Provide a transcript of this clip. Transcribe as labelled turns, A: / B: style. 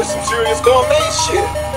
A: This some serious gourmet shit.